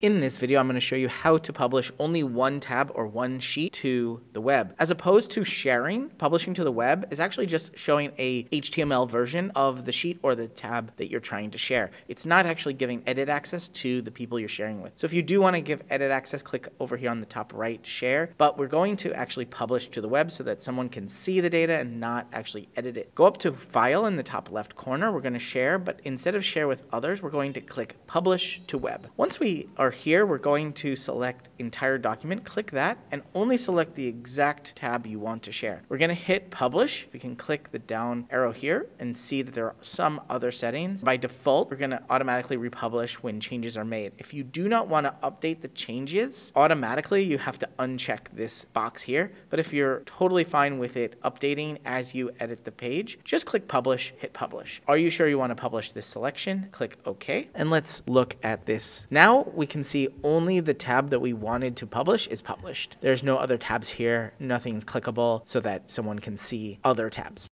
In this video, I'm going to show you how to publish only one tab or one sheet to the web. As opposed to sharing, publishing to the web is actually just showing a HTML version of the sheet or the tab that you're trying to share. It's not actually giving edit access to the people you're sharing with. So if you do want to give edit access, click over here on the top right, share, but we're going to actually publish to the web so that someone can see the data and not actually edit it. Go up to file in the top left corner, we're going to share, but instead of share with others, we're going to click publish to web. Once we are here, we're going to select entire document, click that, and only select the exact tab you want to share. We're going to hit publish. We can click the down arrow here and see that there are some other settings. By default, we're going to automatically republish when changes are made. If you do not want to update the changes automatically, you have to uncheck this box here. But if you're totally fine with it updating as you edit the page, just click publish, hit publish. Are you sure you want to publish this selection? Click OK. And let's look at this. Now we can see only the tab that we wanted to publish is published. There's no other tabs here, nothing's clickable so that someone can see other tabs.